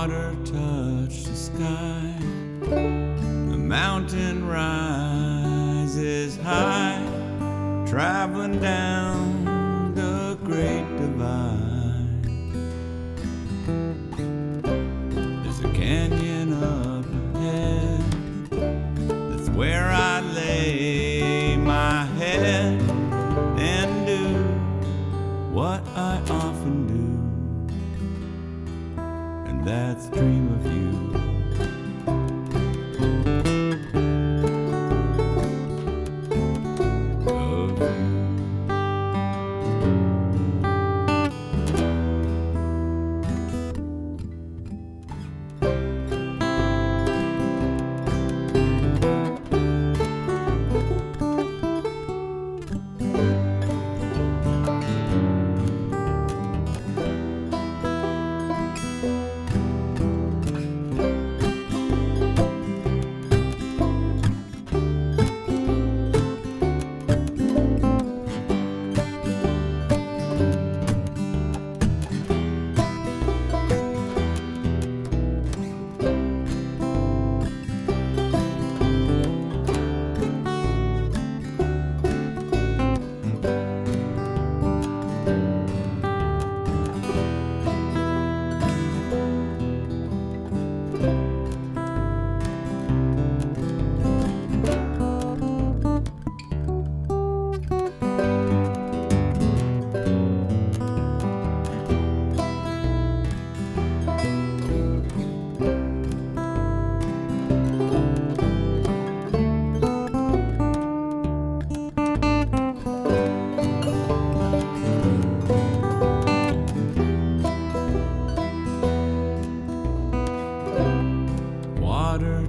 water touch the sky. The mountain rises high, traveling down and that's dream. Of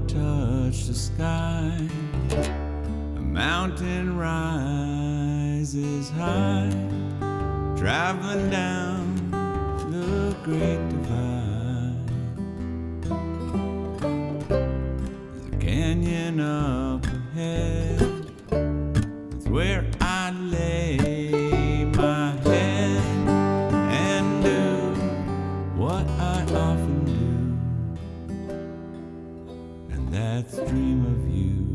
Touched the sky. A mountain rises high, traveling down the great divide. There's a canyon up ahead. It's where dream of you.